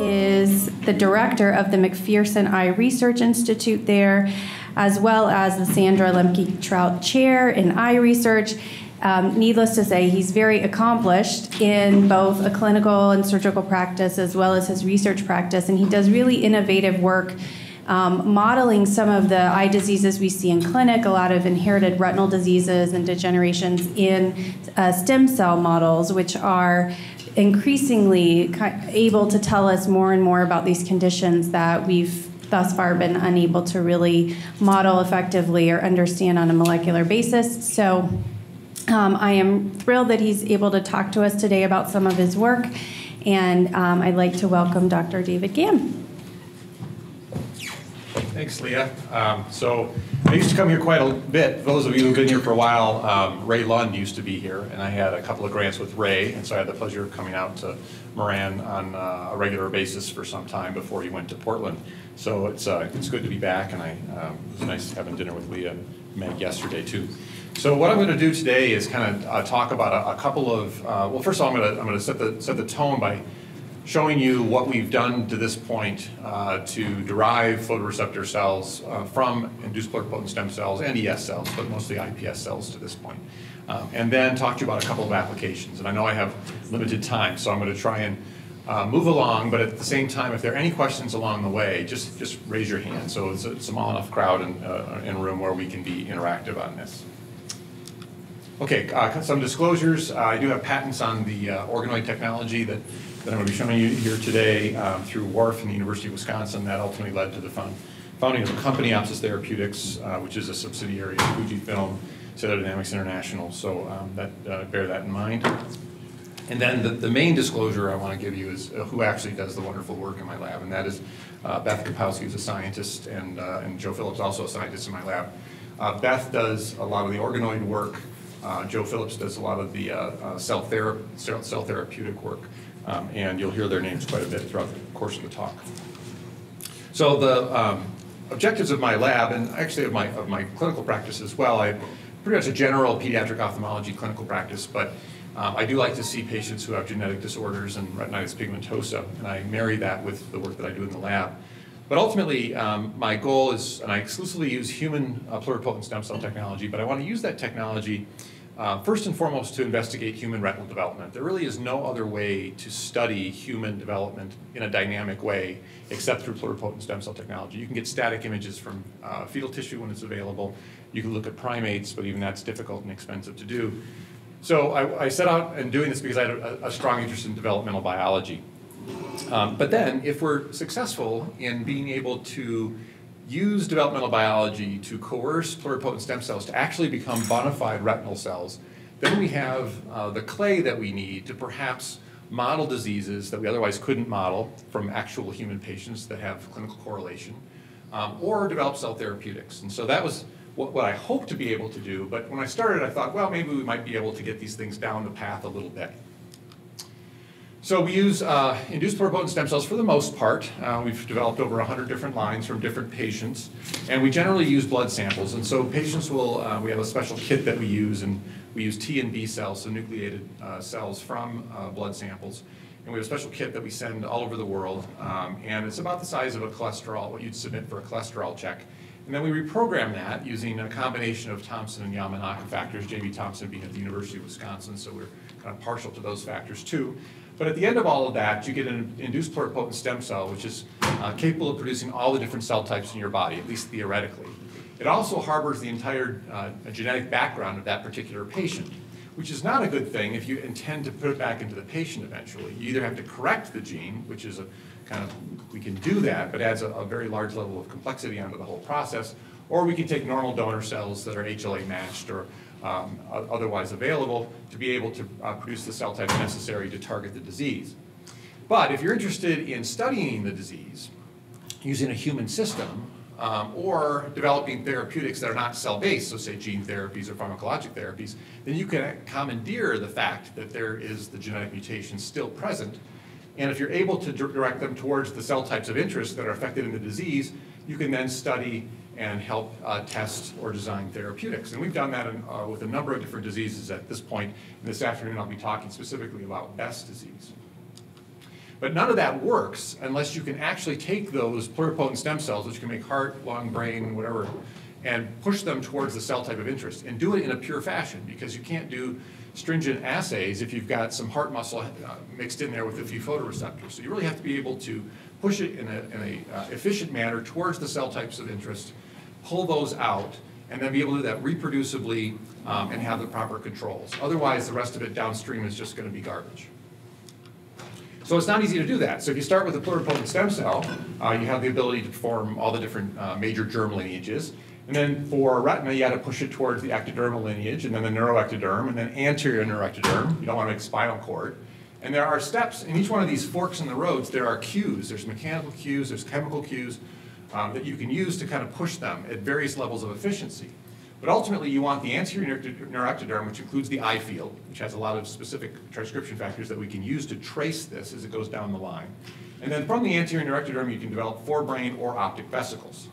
is the director of the McPherson Eye Research Institute there, as well as the Sandra Lemke Trout Chair in Eye Research. Um, needless to say, he's very accomplished in both a clinical and surgical practice as well as his research practice, and he does really innovative work um, modeling some of the eye diseases we see in clinic, a lot of inherited retinal diseases and degenerations in uh, stem cell models, which are increasingly able to tell us more and more about these conditions that we've thus far been unable to really model effectively or understand on a molecular basis. So um, I am thrilled that he's able to talk to us today about some of his work, and um, I'd like to welcome Dr. David Gamm. Thanks, Leah. Um, so I used to come here quite a bit. For those of you who've been here for a while, um, Ray Lund used to be here, and I had a couple of grants with Ray, and so I had the pleasure of coming out to Moran on uh, a regular basis for some time before he went to Portland. So it's uh, it's good to be back, and I um, it was nice having dinner with Leah and Meg yesterday too. So what I'm going to do today is kind of uh, talk about a, a couple of uh, well, first of all, I'm going to I'm going to set the set the tone by showing you what we've done to this point uh, to derive photoreceptor cells uh, from induced pluripotent stem cells and ES cells, but mostly iPS cells to this point. Um, and then talk to you about a couple of applications. And I know I have limited time, so I'm going to try and uh, move along, but at the same time, if there are any questions along the way, just, just raise your hand. So it's a small enough crowd in, uh, in a room where we can be interactive on this. Okay, uh, some disclosures. I do have patents on the uh, organoid technology that that I'm going to be showing you here today um, through WARF and the University of Wisconsin. That ultimately led to the founding of the company, Opsis Therapeutics, uh, which is a subsidiary of Fujifilm, Cellular Dynamics International. So um, that uh, bear that in mind. And then the, the main disclosure I want to give you is uh, who actually does the wonderful work in my lab, and that is uh, Beth Capowski, who's a scientist, and, uh, and Joe Phillips, also a scientist in my lab. Uh, Beth does a lot of the organoid work. Joe Phillips does a lot of the cell, thera cell therapeutic work. Um, and you'll hear their names quite a bit throughout the course of the talk. So the um, objectives of my lab, and actually of my, of my clinical practice as well, I pretty much a general pediatric ophthalmology clinical practice, but um, I do like to see patients who have genetic disorders and retinitis pigmentosa, and I marry that with the work that I do in the lab. But ultimately, um, my goal is, and I exclusively use human uh, pluripotent stem cell technology, but I want to use that technology uh, first and foremost, to investigate human retinal development. There really is no other way to study human development in a dynamic way except through pluripotent stem cell technology. You can get static images from uh, fetal tissue when it's available. You can look at primates, but even that's difficult and expensive to do. So I, I set out and doing this because I had a, a strong interest in developmental biology. Um, but then, if we're successful in being able to use developmental biology to coerce pluripotent stem cells to actually become bona fide retinal cells, then we have uh, the clay that we need to perhaps model diseases that we otherwise couldn't model from actual human patients that have clinical correlation, um, or develop cell therapeutics. And so that was what, what I hoped to be able to do, but when I started, I thought, well, maybe we might be able to get these things down the path a little bit. So we use uh, induced pluripotent stem cells for the most part. Uh, we've developed over 100 different lines from different patients, and we generally use blood samples. And so patients will, uh, we have a special kit that we use, and we use T and B cells, so nucleated uh, cells from uh, blood samples. And we have a special kit that we send all over the world, um, and it's about the size of a cholesterol, what you'd submit for a cholesterol check. And then we reprogram that using a combination of Thomson and Yamanaka factors, Jamie Thomson being at the University of Wisconsin, so we're kind of partial to those factors too. But at the end of all of that, you get an induced pluripotent stem cell, which is uh, capable of producing all the different cell types in your body, at least theoretically. It also harbors the entire uh, genetic background of that particular patient, which is not a good thing if you intend to put it back into the patient eventually. You either have to correct the gene, which is a kind of, we can do that, but adds a, a very large level of complexity onto the whole process, or we can take normal donor cells that are HLA matched or um, otherwise available to be able to uh, produce the cell types necessary to target the disease. But if you're interested in studying the disease using a human system um, or developing therapeutics that are not cell-based, so say gene therapies or pharmacologic therapies, then you can commandeer the fact that there is the genetic mutation still present. And if you're able to direct them towards the cell types of interest that are affected in the disease, you can then study and help uh, test or design therapeutics. And we've done that in, uh, with a number of different diseases at this point. And this afternoon I'll be talking specifically about Best disease. But none of that works unless you can actually take those pluripotent stem cells, which can make heart, lung, brain, whatever, and push them towards the cell type of interest and do it in a pure fashion because you can't do stringent assays if you've got some heart muscle uh, mixed in there with a few photoreceptors. So you really have to be able to push it in an in a, uh, efficient manner towards the cell types of interest, pull those out, and then be able to do that reproducibly um, and have the proper controls. Otherwise, the rest of it downstream is just going to be garbage. So it's not easy to do that. So if you start with a pluripotent stem cell, uh, you have the ability to form all the different uh, major germ lineages. And then for retina, you got to push it towards the ectodermal lineage, and then the neuroectoderm, and then anterior neuroectoderm. You don't want to make spinal cord. And there are steps in each one of these forks in the roads. There are cues. There's mechanical cues. There's chemical cues um, that you can use to kind of push them at various levels of efficiency. But ultimately, you want the anterior neuroectoderm, which includes the eye field, which has a lot of specific transcription factors that we can use to trace this as it goes down the line. And then from the anterior neuroectoderm, you can develop forebrain or optic vesicles.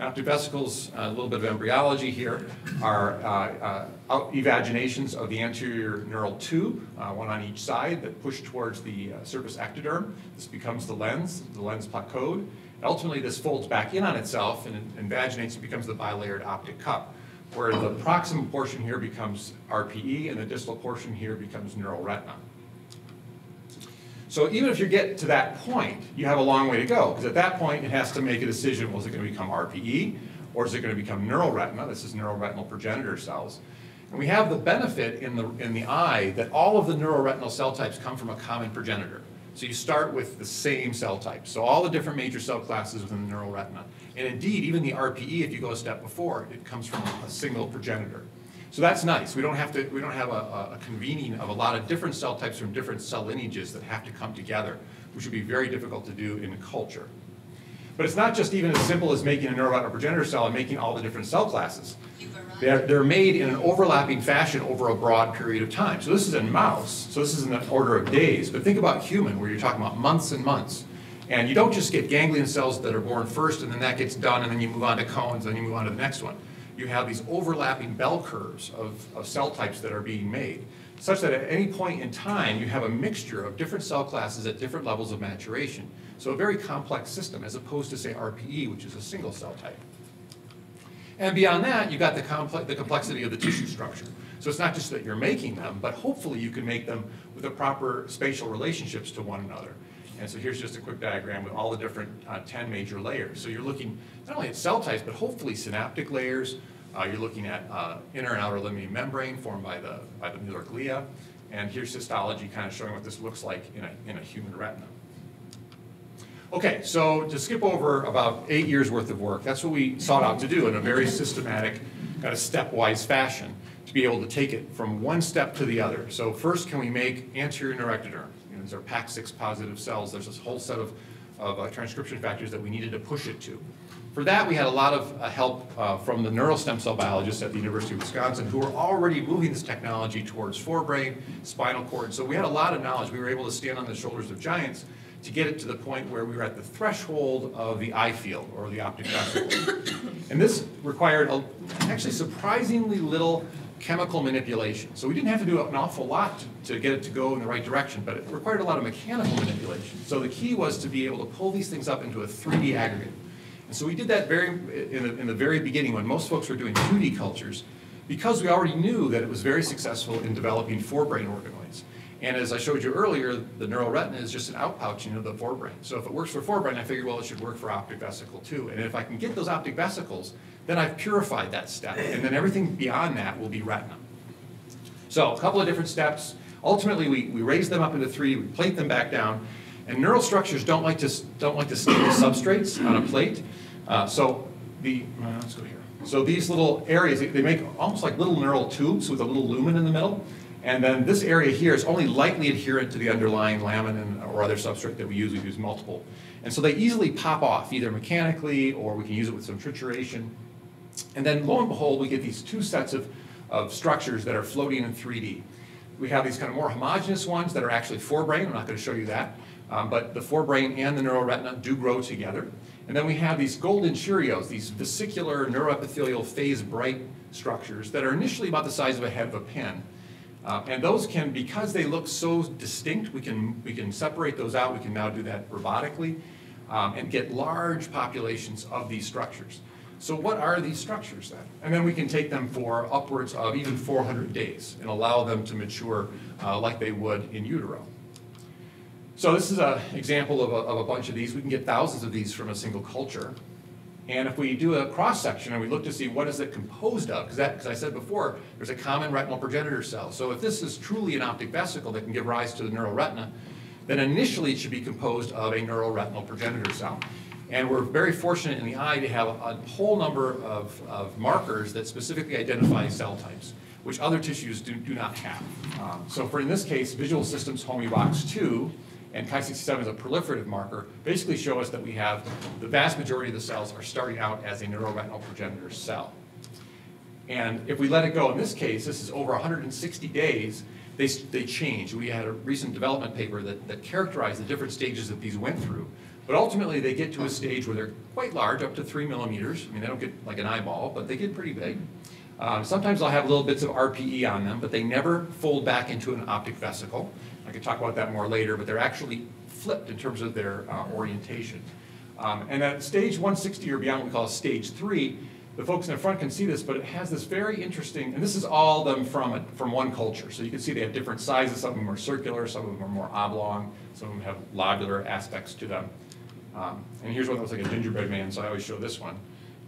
Optic vesicles, a little bit of embryology here, are uh, uh, evaginations of the anterior neural tube, uh, one on each side, that push towards the uh, surface ectoderm. This becomes the lens, the lens placode. Ultimately, this folds back in on itself and invaginates and becomes the bilayered optic cup where the proximal portion here becomes RPE and the distal portion here becomes neural retina. So even if you get to that point, you have a long way to go, because at that point it has to make a decision, was it going to become RPE, or is it going to become neural retina? This is neural retinal progenitor cells. And we have the benefit in the, in the eye that all of the neuroretinal cell types come from a common progenitor. So you start with the same cell type. So all the different major cell classes within the neural retina. And indeed, even the RPE, if you go a step before, it comes from a single progenitor. So that's nice. We don't have to. We don't have a, a, convening of a lot of different cell types from different cell lineages that have to come together, which would be very difficult to do in culture. But it's not just even as simple as making a neuroretinal progenitor cell and making all the different cell classes. They're, they're made in an overlapping fashion over a broad period of time. So this is in mouse, so this is in the order of days. But think about human, where you're talking about months and months. And you don't just get ganglion cells that are born first, and then that gets done, and then you move on to cones, and then you move on to the next one. You have these overlapping bell curves of, of cell types that are being made, such that at any point in time, you have a mixture of different cell classes at different levels of maturation. So a very complex system, as opposed to, say, RPE, which is a single cell type. And beyond that, you've got the, the complexity of the tissue structure. So it's not just that you're making them, but hopefully you can make them with the proper spatial relationships to one another. And so here's just a quick diagram with all the different uh, 10 major layers. So you're looking not only at cell types, but hopefully synaptic layers. Uh, you're looking at uh, inner and outer limiting membrane formed by the, by the Mueller glia. And here's histology kind of showing what this looks like in a, in a human retina. Okay, so to skip over about eight years worth of work, that's what we sought out to do in a very systematic, kind of stepwise fashion to be able to take it from one step to the other. So first, can we make anterior neuroectoderm? You know, these are PAX6 positive cells. There's this whole set of, of uh, transcription factors that we needed to push it to. For that, we had a lot of uh, help uh, from the neural stem cell biologists at the University of Wisconsin who were already moving this technology towards forebrain, spinal cord. So we had a lot of knowledge. We were able to stand on the shoulders of giants to get it to the point where we were at the threshold of the eye field or the optic vesicle. and this required a, actually surprisingly little chemical manipulation. So we didn't have to do an awful lot to, to, get it to go in the right direction, but it required a lot of mechanical manipulation. So the key was to be able to pull these things up into a 3D aggregate. And so we did that very in the, in the very beginning when most folks were doing 2D cultures because we already knew that it was very successful in developing forebrain organoids. And as I showed you earlier, the neural retina is just an outpouching of the forebrain. So if it works for forebrain, I figured, well, it should work for optic vesicle too. And if I can get those optic vesicles, then I've purified that step. And then everything beyond that will be retina. So a couple of different steps. Ultimately, we, we raise them up into three, we plate them back down. And neural structures don't like to, don't like to stick to substrates on a plate. Uh, so the, uh, let's go here. So these little areas, they make almost like little neural tubes with a little lumen in the middle. And then this area here is only lightly adherent to the underlying laminin or other substrate that we use. We use multiple. And so they easily pop off, either mechanically or we can use it with some trituration. And then lo and behold, we get these two sets of, of structures that are floating in 3D. We have these kind of more homogeneous ones that are actually forebrain. I'm not going to show you that. Um, but the forebrain and the neuroretina do grow together. And then we have these golden Cheerios, these vesicular neuroepithelial phase bright structures that are initially about the size of a head of a pin Uh, and those can, because they look so distinct, we can, we can separate those out. We can now do that robotically um, and get large populations of these structures. So what are these structures then? And then we can take them for upwards of even 400 days and allow them to mature uh, like they would in utero. So this is an example of a, of a bunch of these. We can get thousands of these from a single culture. And if we do a cross-section and we look to see what is it composed of, because as I said before, there's a common retinal progenitor cell. So if this is truly an optic vesicle that can give rise to the neural retina, then initially it should be composed of a neuroretinal progenitor cell. And we're very fortunate in the eye to have a, a whole number of, of, markers that specifically identify cell types, which other tissues do, do not have. Um, so for in this case, Visual Systems Homeobox 2 and Ki67 is a proliferative marker, basically show us that we have the vast majority of the cells are starting out as a neuroretinal progenitor cell. And if we let it go, in this case, this is over 160 days, they, they change. We had a recent development paper that, that characterized the different stages that these went through. But ultimately, they get to a stage where they're quite large, up to three millimeters. I mean, they don't get like an eyeball, but they get pretty big. Um, sometimes I'll have little bits of RPE on them, but they never fold back into an optic vesicle. Can talk about that more later, but they're actually flipped in terms of their uh, orientation. Um, and at stage 160 or beyond, what we call stage three, the folks in the front can see this, but it has this very interesting, and this is all them from, a, from one culture. So you can see they have different sizes. Some of them are circular, some of them are more oblong, some of them have lobular aspects to them. Um, and here's one that looks like a gingerbread man, so I always show this one.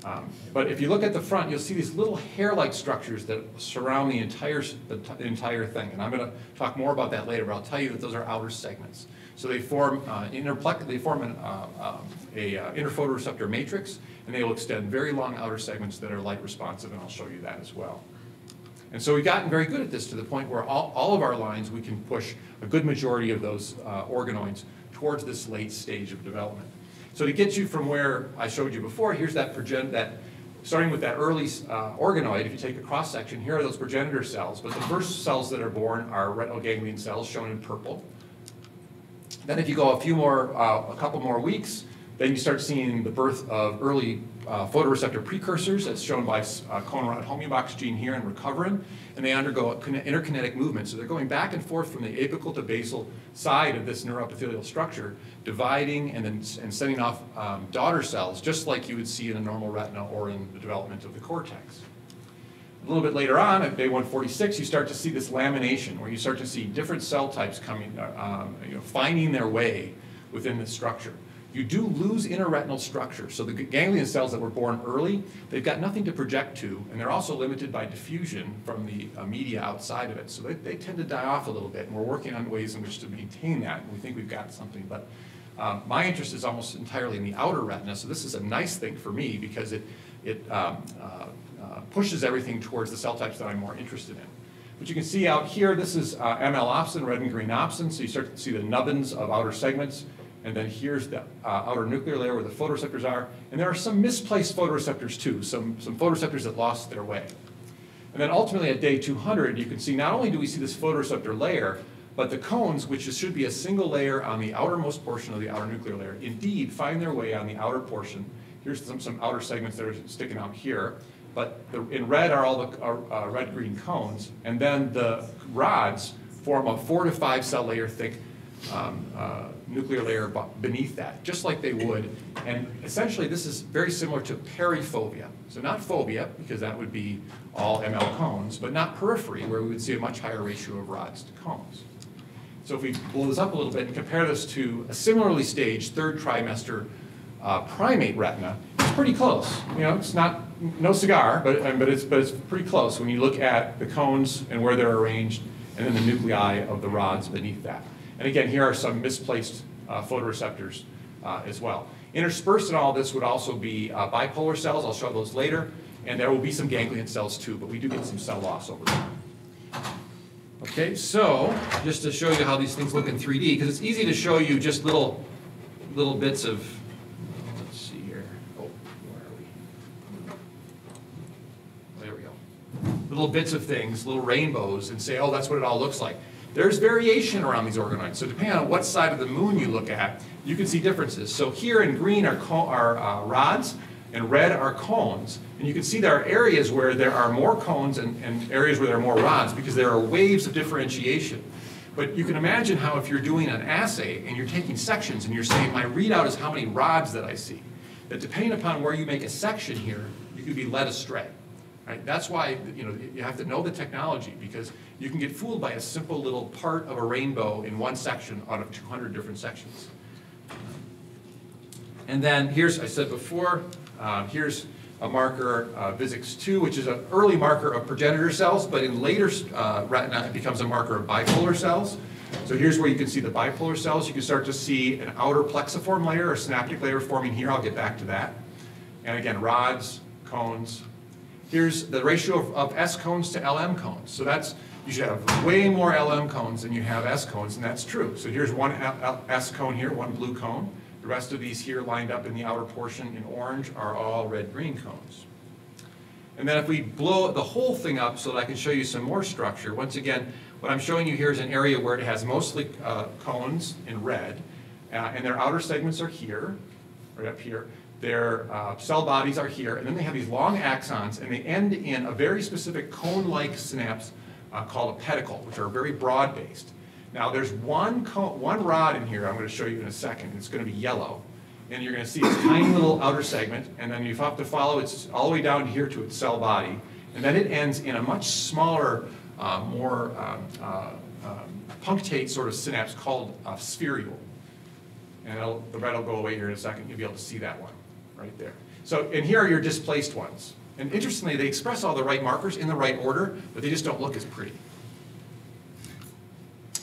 Um, but if you look at the front, you'll see these little hair-like structures that surround the entire, the entire thing. And I'm going to talk more about that later, but I'll tell you that those are outer segments. So they form, uh, they form an, uh, uh, a uh, interphotoreceptor matrix, and they will extend very long outer segments that are light responsive, and I'll show you that as well. And so we've gotten very good at this to the point where all, all of our lines, we can push a good majority of those uh, organoids towards this late stage of development. So to get you from where I showed you before, here's that progen that starting with that early uh, organoid, if you take a cross section, here are those progenitor cells. But the first cells that are born are retinal ganglion cells, shown in purple. Then if you go a few more, uh, a couple more weeks, then you start seeing the birth of early uh, photoreceptor precursors, as shown by uh, cone rod homeobox gene here and recoverin, and they undergo interkinetic movement. So they're going back and forth from the apical to basal side of this neuroepithelial structure, dividing and then and sending off um, daughter cells, just like you would see in a normal retina or in the development of the cortex. A little bit later on, at day 146, you start to see this lamination, where you start to see different cell types coming, uh, um, you know, finding their way within the structure you do lose interretinal structure. So the ganglion cells that were born early, they've got nothing to project to, and they're also limited by diffusion from the uh, media outside of it. So they, they tend to die off a little bit, and we're working on ways in which to maintain that, and we think we've got something. But um, my interest is almost entirely in the outer retina, so this is a nice thing for me because it, it um, uh, uh, pushes everything towards the cell types that I'm more interested in. But you can see out here, this is uh, ML opsin, red and green opsin, so you start to see the nubbins of outer segments and then here's the uh, outer nuclear layer where the photoreceptors are, and there are some misplaced photoreceptors too, some, some photoreceptors that lost their way. And then ultimately at day 200, you can see not only do we see this photoreceptor layer, but the cones, which should be a single layer on the outermost portion of the outer nuclear layer, indeed find their way on the outer portion. Here's some, some outer segments that are sticking out here. But the, in red are all the uh, red-green cones, and then the rods form a four to five cell layer thick um, uh, nuclear layer beneath that, just like they would. And essentially, this is very similar to perifovea. So not fovea, because that would be all ML cones, but not periphery, where we would see a much higher ratio of rods to cones. So if we blow this up a little bit and compare this to a similarly staged third trimester uh, primate retina, it's pretty close. You know, it's not no cigar, but but it's but it's pretty close when you look at the cones and where they're arranged, and then the nuclei of the rods beneath that. And again, here are some misplaced uh, photoreceptors uh, as well. Interspersed in all this would also be uh, bipolar cells. I'll show those later. And there will be some ganglion cells too, but we do get some cell loss over time. Okay, so just to show you how these things look in 3D, because it's easy to show you just little, little bits of, let's see here. Oh, where are we? There we go. Little bits of things, little rainbows, and say, oh, that's what it all looks like. There's variation around these organoids. So depending on what side of the moon you look at, you can see differences. So here in green are, are uh, rods. and red are cones. And you can see there are areas where there are more cones and, and areas where there are more rods because there are waves of differentiation. But you can imagine how if you're doing an assay and you're taking sections and you're saying, my readout is how many rods that I see, that depending upon where you make a section here, you could be led astray. Right? That's why you, know, you have to know the technology because you can get fooled by a simple little part of a rainbow in one section out of 200 different sections. And then here's, I said before, uh, here's a marker, uh, VSX2, which is an early marker of progenitor cells, but in later uh, retina, it becomes a marker of bipolar cells. So here's where you can see the bipolar cells. You can start to see an outer plexiform layer or synaptic layer forming here. I'll get back to that. And again, rods, cones. Here's the ratio of, of S cones to LM cones. So that's, you should have way more LM cones than you have S cones, and that's true. So here's one S cone here, one blue cone. The rest of these here lined up in the outer portion in orange are all red-green cones. And then if we blow the whole thing up so that I can show you some more structure, once again, what I'm showing you here is an area where it has mostly uh, cones in red, uh, and their outer segments are here, right up here. Their uh, cell bodies are here, and then they have these long axons, and they end in a very specific cone-like synapse uh, called a pedicle, which are very broad-based. Now there's one, one rod in here I'm going to show you in a second. It's going to be yellow. And you're going to see this tiny little outer segment, and then you have to follow it all the way down here to its cell body. And then it ends in a much smaller, uh, more um, uh, um, punctate sort of synapse called a spherule. And the red will go away here in a second. You'll be able to see that one right there. So, and here are your displaced ones. And interestingly, they express all the right markers in the right order, but they just don't look as pretty.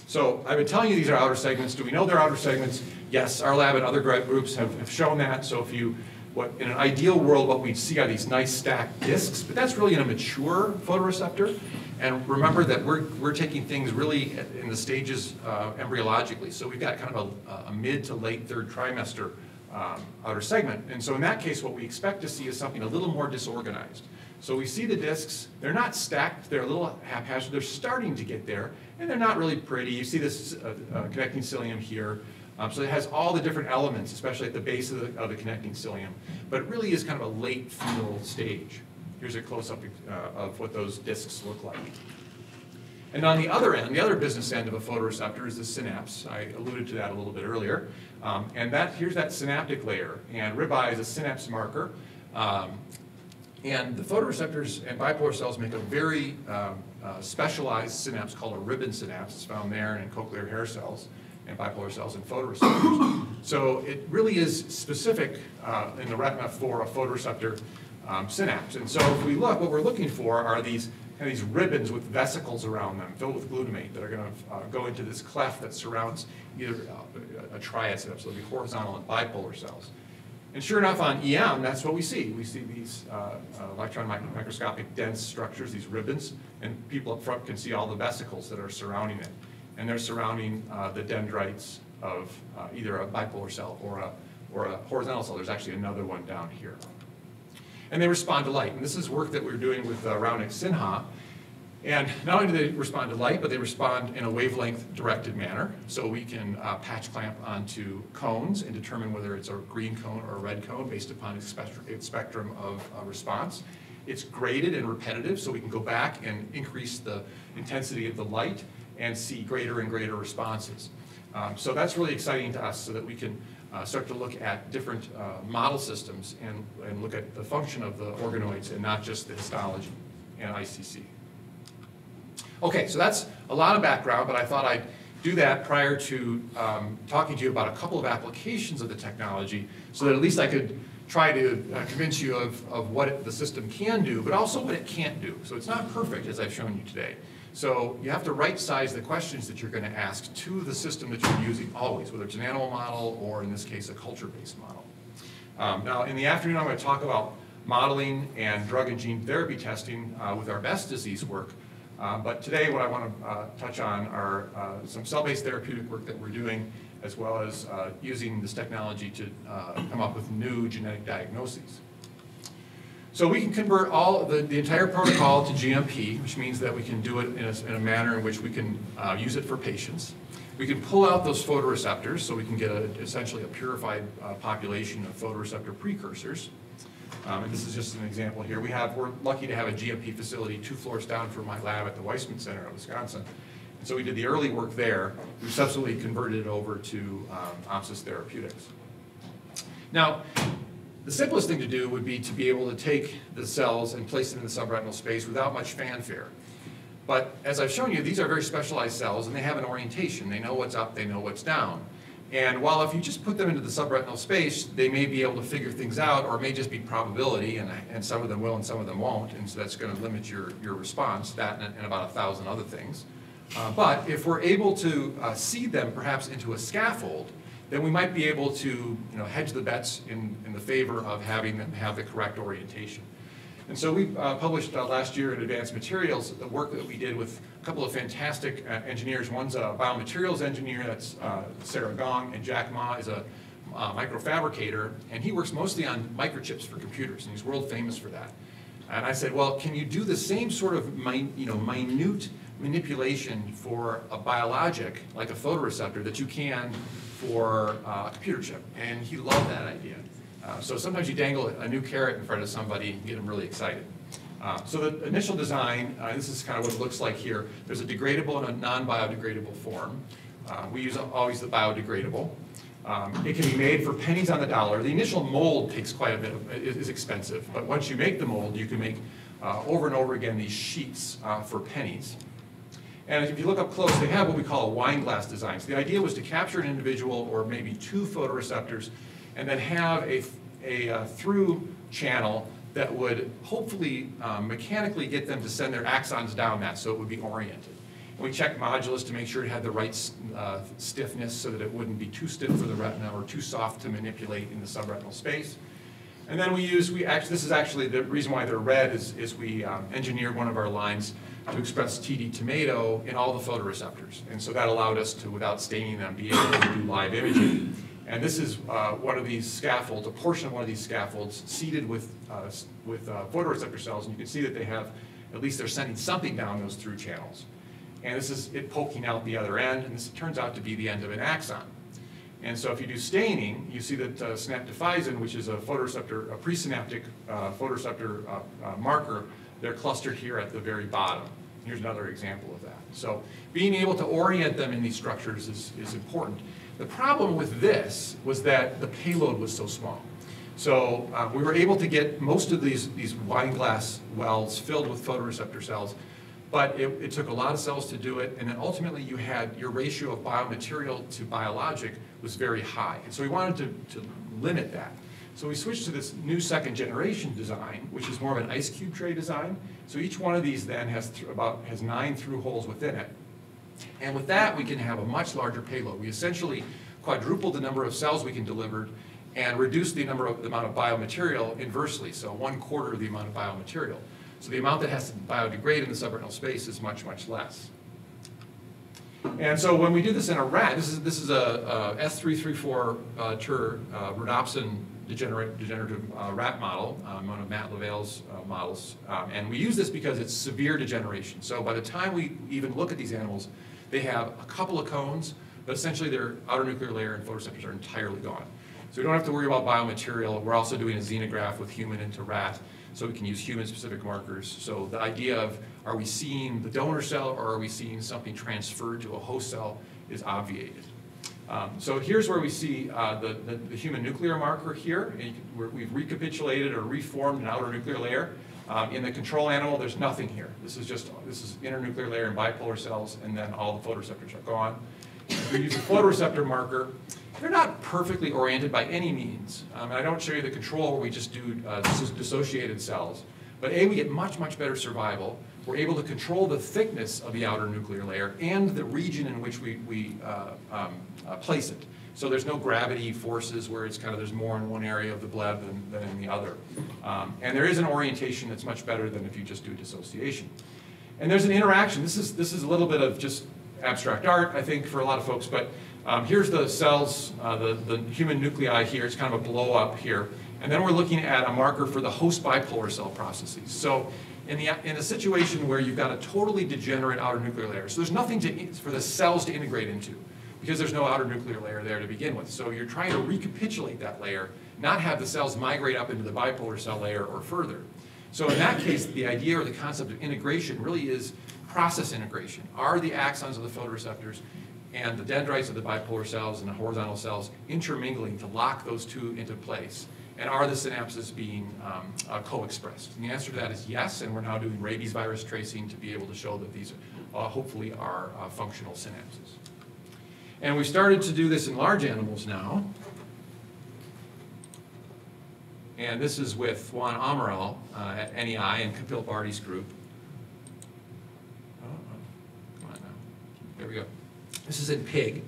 So I've been telling you these are outer segments. Do we know they're outer segments? Yes, our lab and other groups have, have shown that. So if you, what in an ideal world, what we'd see are these nice stacked discs, but that's really in a mature photoreceptor. And remember that we're, we're taking things really in the stages uh, embryologically. So we've got kind of a, a mid to late third trimester um, outer segment. And so in that case, what we expect to see is something a little more disorganized. So we see the discs, they're not stacked, they're a little haphazard, they're starting to get there, and they're not really pretty. You see this uh, uh, connecting cilium here. Um, so it has all the different elements, especially at the base of the, of the connecting cilium. But it really is kind of a late final stage. Here's a close-up uh, of what those discs look like. And on the other end, the other business end of a photoreceptor is the synapse. I alluded to that a little bit earlier. Um, and that here's that synaptic layer. And ribeye is a synapse marker. Um, and the photoreceptors and bipolar cells make a very um, uh, specialized synapse called a ribbon synapse. It's found there in cochlear hair cells and bipolar cells and photoreceptors. so it really is specific uh, in the retina for a photoreceptor um, synapse. And so if we look, what we're looking for are these kind of these ribbons with vesicles around them filled with glutamate that are going to uh, go into this cleft that surrounds either uh, a synapse, so it'll be horizontal and bipolar cells. And sure enough, on EM, that's what we see. We see these uh, uh, electron microscopic dense structures, these ribbons, and people up front can see all the vesicles that are surrounding it. And they're surrounding uh, the dendrites of uh, either a bipolar cell or a, or a horizontal cell. There's actually another one down here. And they respond to light. And this is work that we're doing with uh, Raunak Sinha, and not only do they respond to light, but they respond in a wavelength-directed manner. So we can uh, patch clamp onto cones and determine whether it's a green cone or a red cone based upon its, spectrum, its spectrum of uh, response. It's graded and repetitive, so we can go back and increase the intensity of the light and see greater and greater responses. Um, so that's really exciting to us so that we can uh, start to look at different uh, model systems and, and look at the function of the organoids and not just the histology and ICC. Okay, so that's a lot of background, but I thought I'd do that prior to um, talking to you about a couple of applications of the technology so that at least I could try to uh, convince you of, of what it, the system can do, but also what it can't do. So it's not perfect, as I've shown you today. So you have to right size the questions that you're going to ask to the system that you're using always, whether it's an animal model or in this case a culture-based model. Um, now in the afternoon I'm going to talk about modeling and drug and gene therapy testing uh, with our best disease work. Uh, but today what I want to uh, touch on are uh, some cell-based therapeutic work that we're doing as well as uh, using this technology to uh, come up with new genetic diagnoses. So we can convert all the, the entire protocol to GMP, which means that we can do it in a, in a manner in which we can use it for patients. We can pull out those photoreceptors so we can get a, essentially a purified population of photoreceptor precursors. Um, And this is just an example here. We have, we're lucky to have a GMP facility two floors down from my lab at the Waisman Center in Wisconsin. And so we did the early work there. We subsequently converted it over to um, Opsis Therapeutics. Now, the simplest thing to do would be to be able to take the cells and place them in the subretinal space without much fanfare. But as I've shown you, these are very specialized cells and they have an orientation. They know what's up, they know what's down. And while if you just put them into the subretinal space, they may be able to figure things out or it may just be probability and, and some of them will and some of them won't. And so that's going to limit your, your response, that and, and about a thousand other things. Uh, but if we're able to uh, seed them perhaps into a scaffold, then we might be able to you know, hedge the bets in, in the favor of having them have the correct orientation. And so we uh, published uh, last year in Advanced Materials the work that we did with a couple of fantastic uh, engineers. One's a biomaterials engineer, that's uh, Sarah Gong, and Jack Ma is a uh, microfabricator, and he works mostly on microchips for computers, and he's world famous for that. And I said, well, can you do the same sort of you know, minute manipulation for a biologic, like a photoreceptor, that you can for uh, a computer chip? And he loved that idea. Uh, so sometimes you dangle a new carrot in front of somebody and get them really excited. Uh, so the initial design, uh, this is kind of what it looks like here. There's a degradable and a non-biodegradable form. Uh, we use always the biodegradable. Um, it can be made for pennies on the dollar. The initial mold takes quite a bit, of, is, is expensive, but once you make the mold, you can make uh, over and over again these sheets for pennies. And if you look up close, they have what we call a wine glass design. So the idea was to capture an individual or maybe two photoreceptors and then have a, a uh, through channel that would hopefully um, mechanically get them to send their axons down that so it would be oriented. And we checked modulus to make sure it had the right uh, stiffness so that it wouldn't be too stiff for the retina or too soft to manipulate in the subretinal space. And then we use, we actually, this is actually the reason why they're red is, is we um, engineered one of our lines to express TD tomato in all the photoreceptors. And so that allowed us to, without staining them, be able to do live imaging. And this is uh, one of these scaffolds, a portion of one of these scaffolds, seeded with, uh, with uh, photoreceptor cells. And you can see that they have, at least they're sending something down those through channels. And this is it poking out the other end, and this turns out to be the end of an axon. And so if you do staining, you see that uh, synaptophysin, which is a photoreceptor, a presynaptic uh, photoreceptor uh, uh, marker, they're clustered here at the very bottom. Here's another example of that. So being able to orient them in these structures is, is important. The problem with this was that the payload was so small. So uh, we were able to get most of these, these wine glass wells filled with photoreceptor cells, but it, it, took a lot of cells to do it, and then ultimately you had your ratio of biomaterial to biologic was very high. And so we wanted to, to limit that. So we switched to this new second generation design, which is more of an ice cube tray design. So each one of these then has about has nine through holes within it. And with that, we can have a much larger payload. We essentially quadrupled the number of cells we can deliver and reduced the number of the amount of biomaterial inversely, so one quarter of the amount of biomaterial. So the amount that has to biodegrade in the subretinal space is much, much less. And so when we do this in a rat, this is, this is a, a S334 uh, tur uh, rhodopsin degenerate, degenerative uh, rat model, um, one of Matt LaVail's uh, models. Um, and we use this because it's severe degeneration. So by the time we even look at these animals, they have a couple of cones, but essentially their outer nuclear layer and photoreceptors are entirely gone. So we don't have to worry about biomaterial. We're also doing a xenograft with human into rat, so we can use human-specific markers. So the idea of are we seeing the donor cell or are we seeing something transferred to a host cell is obviated. Um, so here's where we see uh, the, the, the, human nuclear marker here. we've recapitulated or reformed an outer nuclear layer. Um, in the control animal, there's nothing here. This is just, this is internuclear layer and bipolar cells, and then all the photoreceptors are gone. If we use a photoreceptor marker, they're not perfectly oriented by any means. Um, and I don't show you the control where we just do uh, dissociated cells. But A, we get much, much better survival. We're able to control the thickness of the outer nuclear layer and the region in which we, we uh, um, uh, place it. So there's no gravity forces where it's kind of there's more in one area of the bleb than, than in the other. Um, and there is an orientation that's much better than if you just do dissociation. And there's an interaction. This is, this is a little bit of just abstract art, I think, for a lot of folks. But um, here's the cells, uh, the, the human nuclei here. It's kind of a blow up here. And then we're looking at a marker for the host bipolar cell processes. So in, the, in a situation where you've got a totally degenerate outer nuclear layer, so there's nothing to, for the cells to integrate into because there's no outer nuclear layer there to begin with. So you're trying to recapitulate that layer not have the cells migrate up into the bipolar cell layer or further. So in that case, the idea or the concept of integration really is process integration. Are the axons of the photoreceptors and the dendrites of the bipolar cells and the horizontal cells intermingling to lock those two into place? And are the synapses being um, uh, co-expressed? And the answer to that is yes, and we're now doing rabies virus tracing to be able to show that these uh, hopefully are uh, functional synapses. And we started to do this in large animals now. And this is with Juan Amaral uh, at NEI and Kapil Bharti's group. Oh, come on now. There we go. This is in pig.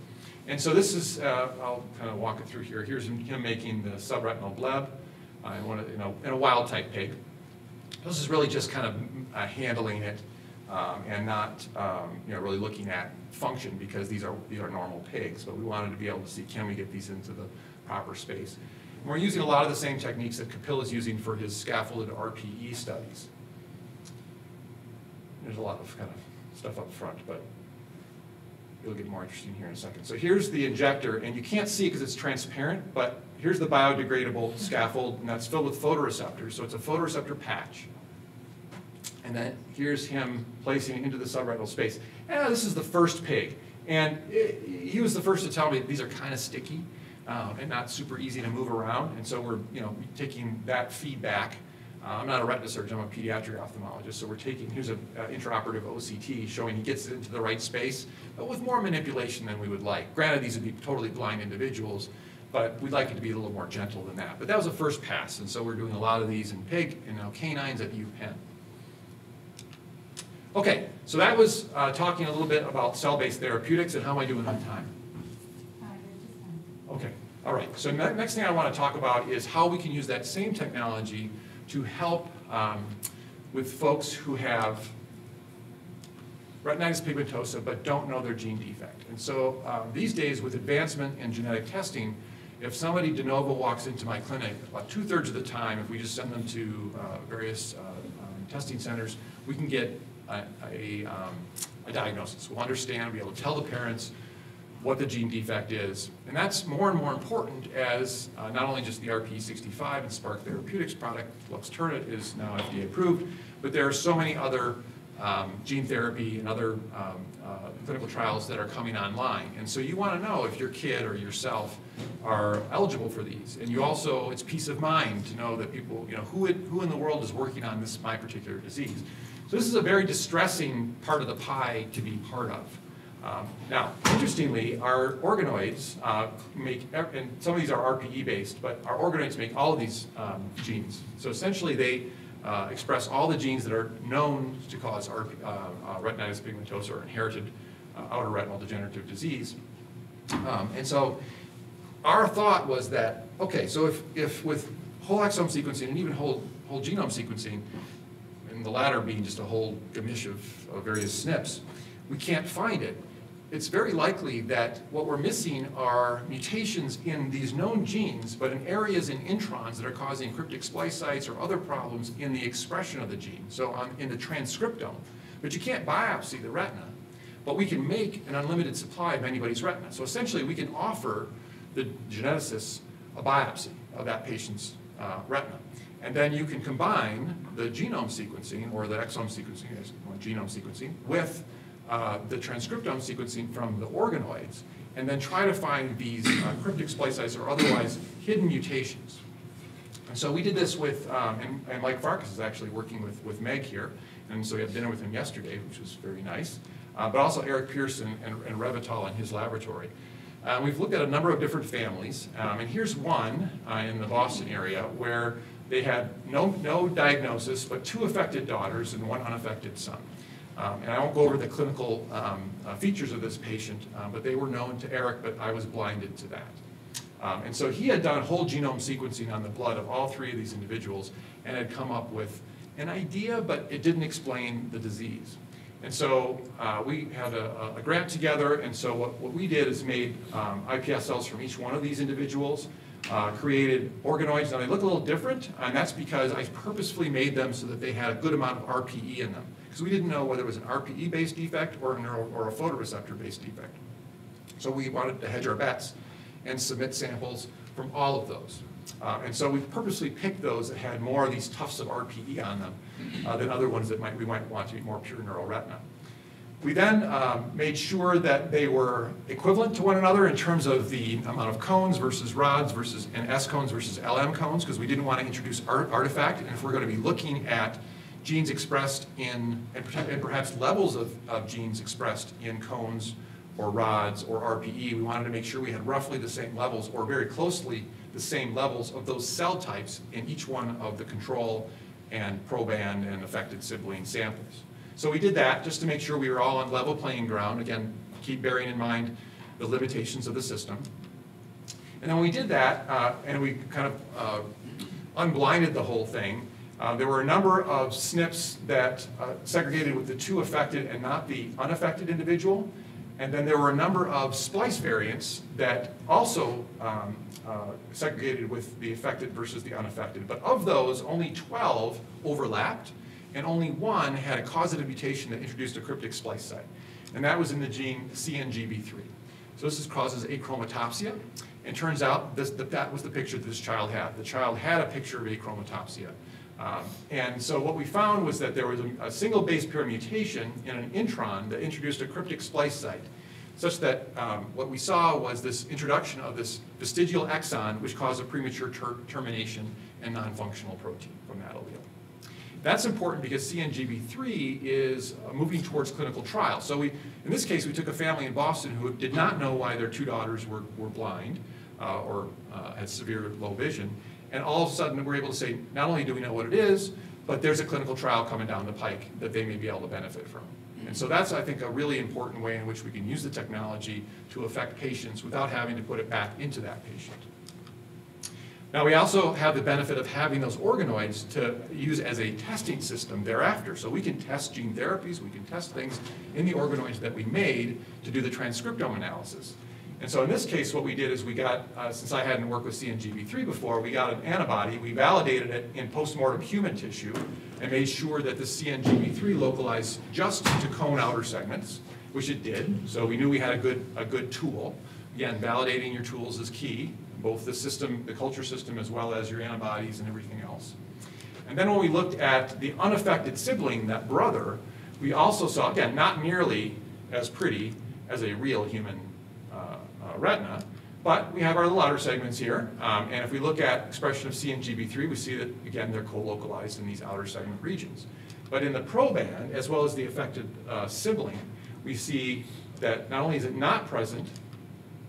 And so this is, uh, I'll kind of walk it through here. Here's him, making the subretinal bleb uh, in, one of, you know, in a wild type pig. This is really just kind of uh, handling it um, and not um, you know, really looking at function because these are, these are normal pigs. But we wanted to be able to see can we get these into the proper space. And we're using a lot of the same techniques that Kapil is using for his scaffolded RPE studies. There's a lot of kind of stuff up front, but it'll get more interesting here in a second. So here's the injector, and you can't see because it's transparent, but here's the biodegradable scaffold, and that's filled with photoreceptors. So it's a photoreceptor patch. And then here's him placing it into the subretinal space. And this is the first pig. And it, he was the first to tell me these are kind of sticky um, and not super easy to move around. And so we're, you know, taking that feedback. Uh, I'm not a retina surgeon, I'm a pediatric ophthalmologist. So we're taking, here's an intraoperative OCT showing he gets it into the right space, but with more manipulation than we would like. Granted, these would be totally blind individuals, but we'd like it to be a little more gentle than that. But that was a first pass, and so we're doing a lot of these in pig and now canines at U UPenn. Okay, so that was uh, talking a little bit about cell-based therapeutics and how am I doing on time? Okay, all right. So ne next thing I want to talk about is how we can use that same technology to help um, with folks who have retinitis pigmentosa but don't know their gene defect. And so um, these days with advancement in genetic testing, if somebody de novo walks into my clinic, about two-thirds of the time, if we just send them to uh, various uh, um, testing centers, we can get a, a, um, a diagnosis. We'll understand, be able to tell the parents what the gene defect is. And that's more and more important as uh, not only just the RPE65 and Spark Therapeutics product, Luxturna is now FDA approved, but there are so many other um, gene therapy and other um, uh, clinical trials that are coming online. And so you want to know if your kid or yourself are eligible for these. And you also, it's peace of mind to know that people, you know, who, it, who in the world is working on this, my particular disease. So this is a very distressing part of the pie to be part of. Um, now, interestingly, our organoids uh, make, and some of these are RPE based, but our organoids make all of these um, genes. So essentially they uh, express all the genes that are known to cause RP, uh, uh, retinitis pigmentosa or inherited uh, outer retinal degenerative disease. Um, and so our thought was that, okay, so if, if with whole exome sequencing and even whole, whole genome sequencing, and the latter being just a whole gamish of, of various SNPs, we can't find it. It's very likely that what we're missing are mutations in these known genes, but in areas in introns that are causing cryptic splice sites or other problems in the expression of the gene, so on, in the transcriptome. But you can't biopsy the retina, but we can make an unlimited supply of anybody's retina. So essentially, we can offer the geneticists a biopsy of that patient's uh, retina. And then you can combine the genome sequencing or the exome sequencing, well, genome sequencing, with uh, the transcriptome sequencing from the organoids, and then try to find these uh, cryptic splice sites or otherwise hidden mutations. And so we did this with, um, and, and, Mike Farkas is actually working with, with Meg here, and so we had dinner with him yesterday, which was very nice, uh, but also Eric Pearson and, and Revital in his laboratory. Uh, we've looked at a number of different families, um, and here's one uh, in the Boston area where they had no, no diagnosis, but two affected daughters and one unaffected son. Um, and I won't go over the clinical um, uh, features of this patient, um, but they were known to Eric, but I was blinded to that. Um, and so he had done whole genome sequencing on the blood of all three of these individuals and had come up with an idea, but it didn't explain the disease. And so uh, we had a, a, grant together, and so what, what we did is made um, iPS cells from each one of these individuals, uh, created organoids. Now they look a little different, and that's because I purposefully made them so that they had a good amount of RPE in them. Because we didn't know whether it was an RPE-based defect or a, neuro, or a photoreceptor-based defect. So we wanted to hedge our bets and submit samples from all of those. Uh, And so we purposely picked those that had more of these tufts of RPE on them uh, than other ones that might, we might want to be more pure neural retina. We then um, made sure that they were equivalent to one another in terms of the amount of cones versus rods versus, and S cones versus LM cones, because we didn't want to introduce art- artifact. And if we're going to be looking at genes expressed in, and perhaps levels of, of genes expressed in cones or rods or RPE, we wanted to make sure we had roughly the same levels or very closely the same levels of those cell types in each one of the control and proband and affected sibling samples. So we did that just to make sure we were all on level playing ground. Again, keep bearing in mind the limitations of the system. And then when we did that, uh, and we kind of uh, unblinded the whole thing, uh, there were a number of SNPs that uh, segregated with the two affected and not the unaffected individual. And then there were a number of splice variants that also um, uh, segregated with the affected versus the unaffected. But of those, only 12 overlapped, and only one had a causative mutation that introduced a cryptic splice site. And that was in the gene CNGB3. So this is, causes achromatopsia. And turns out this, that that was the picture this child had. The child had a picture of achromatopsia. Um, and so what we found was that there was a, a single base pair mutation in an intron that introduced a cryptic splice site, such that um, what we saw was this introduction of this vestigial exon, which caused a premature ter termination and non-functional protein from that allele. That's important because CNGB3 is uh, moving towards clinical trials. So we, in this case, we took a family in Boston who did not know why their two daughters were, were blind uh, or uh, had severe low vision. And all of a sudden, we're able to say, not only do we know what it is, but there's a clinical trial coming down the pike that they may be able to benefit from. And so that's, I think, a really important way in which we can use the technology to affect patients without having to put it back into that patient. Now, we also have the benefit of having those organoids to use as a testing system thereafter. So we can test gene therapies, we can test things in the organoids that we made to do the transcriptome analysis. And so in this case, what we did is we got, uh, since I hadn't worked with CNGB3 before, we got an antibody, we validated it in postmortem human tissue, and made sure that the CNGB3 localized just to cone outer segments, which it did. So we knew we had a good, a good tool. Again, validating your tools is key, both the system, the culture system, as well as your antibodies and everything else. And then when we looked at the unaffected sibling, that brother, we also saw, again, not nearly as pretty as a real human retina, but we have our outer segments here. Um, and if we look at expression of CNGB3, we see that, again, they're co-localized in these outer segment regions. But in the proband, as well as the affected uh, sibling, we see that not only is it not present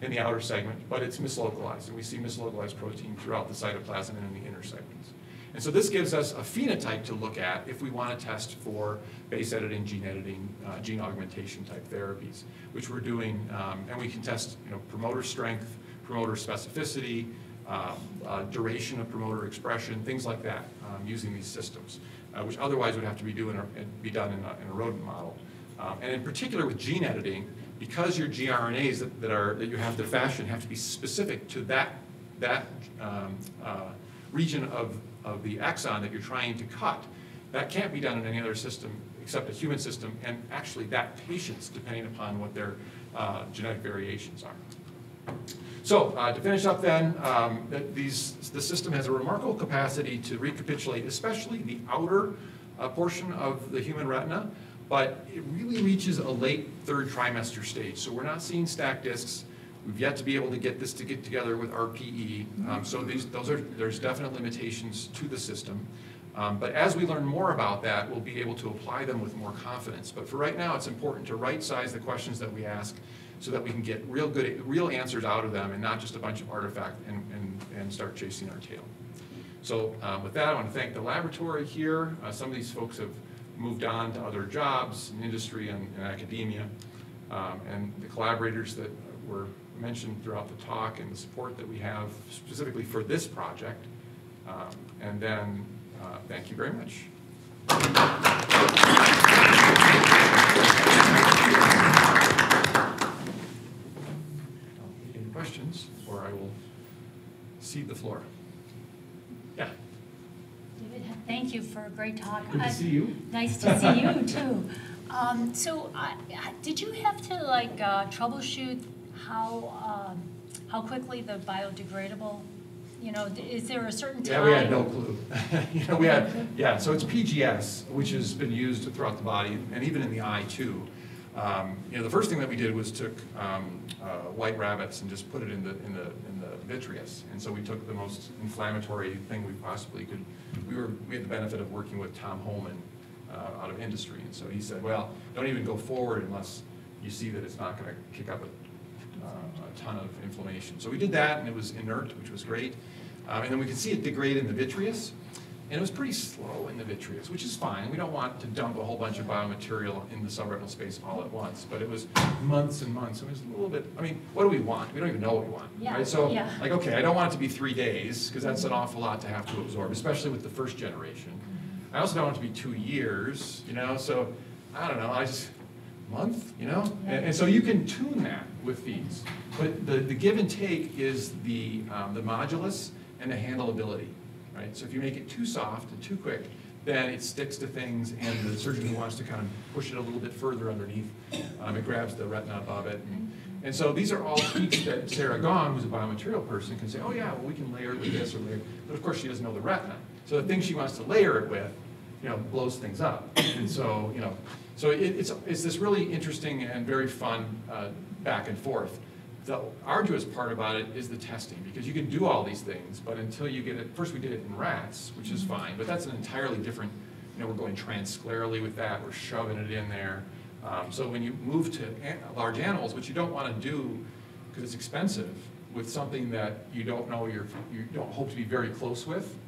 in the outer segment, but it's mislocalized. And we see mislocalized protein throughout the cytoplasm and in the inner segments. And so this gives us a phenotype to look at if we want to test for base editing, gene editing, uh, gene augmentation type therapies, which we're doing. Um, and we can test you know, promoter strength, promoter specificity, um, uh, duration of promoter expression, things like that, um, using these systems, uh, which otherwise would have to be, doing, be done in a, in a rodent model. Um, and in particular with gene editing, because your gRNAs that, that, are, that you have to fashion have to be specific to that, that um, uh, region of, of the exon that you're trying to cut, that can't be done in any other system except a human system, and actually that patient's, depending upon what their uh, genetic variations are. So uh, to finish up then, um, these, the system has a remarkable capacity to recapitulate, especially the outer uh, portion of the human retina, but it really reaches a late third trimester stage. So we're not seeing stacked discs. We've yet to be able to get this to get together with RPE. Um, so these, those are, there's definite limitations to the system. Um, but as we learn more about that, we'll be able to apply them with more confidence. But for right now, it's important to right-size the questions that we ask so that we can get real good, real answers out of them and not just a bunch of artifact and, and, and start chasing our tail. So um, with that, I want to thank the laboratory here. Uh, some of these folks have moved on to other jobs in industry and, and academia, um, and the collaborators that were mentioned throughout the talk and the support that we have specifically for this project. Um, and then, uh, thank you very much. Any questions, or I will cede the floor. Yeah. David, thank you for a great talk. Good to I- see you. Nice to see you too. Um, so, uh, did you have to like uh, troubleshoot how um, how quickly the biodegradable You know, is there a certain time? Yeah, we had no clue. You know, we had, yeah, so it's PGS, which has been used throughout the body, and even in the eye too. Um, You know, the first thing that we did was took um, uh, white rabbits and just put it in the, in the, in the vitreous. And so we took the most inflammatory thing we possibly could, we were, we had the benefit of working with Tom Holman uh, out of industry. And so he said, well, don't even go forward unless you see that it's not gonna kick up a ton of inflammation. So we did that, and it was inert, which was great. Um, And then we could see it degrade in the vitreous, and it was pretty slow in the vitreous, which is fine. We don't want to dump a whole bunch of biomaterial in the subretinal space all at once, but it was months and months. It was a little bit, I mean, what do we want? We don't even know what we want, Yeah, right? So, yeah. like, okay, I don't want it to be three days, because that's an awful lot to have to absorb, especially with the first generation. I also don't want it to be two years, you know, so, I don't know, I just, month, you know? And, and so you can tune that with these. But the, the give and take is the, um, the modulus and the handleability, right? So if you make it too soft and too quick, then it sticks to things and the surgeon who wants to kind of push it a little bit further underneath, um, it grabs the retina above it. And, and so these are all tweaks that Sarah Gong, who's a biomaterial person, can say, oh yeah, well, we can layer it with this or layer, but of course she doesn't know the retina. So the thing she wants to layer it with, you know, blows things up. And so, you know, so it, it's, it's this really interesting and very fun uh, back and forth. The arduous part about it is the testing, because you can do all these things, but until you get it, first we did it in rats, which is fine, but that's an entirely different, you know, we're going transsclerally with that, we're shoving it in there. Um, So when you move to an- large animals, which you don't want to do, because it's expensive, with something that you don't know you're, you don't hope to be very close with,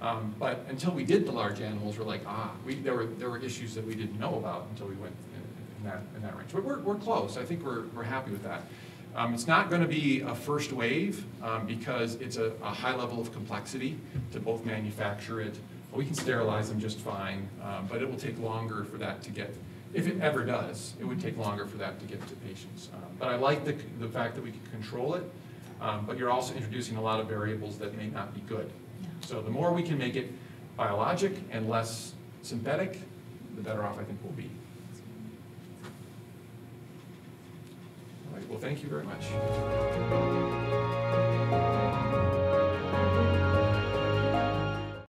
um, But until we did the large animals, we're like, ah, we, there were, there were issues that we didn't know about until we went in- in that, in that range. But we're, we're close, I think we're, we're happy with that. Um, It's not gonna be a first wave, um, because it's a, a high level of complexity to both manufacture it. We can sterilize them just fine, um, but it will take longer for that to get, if it ever does, it would take longer for that to get to patients. Um, But I like the, the fact that we can control it, um, but you're also introducing a lot of variables that may not be good. So the more we can make it biologic and less synthetic, the better off I think we'll be. All right, well, thank you very much.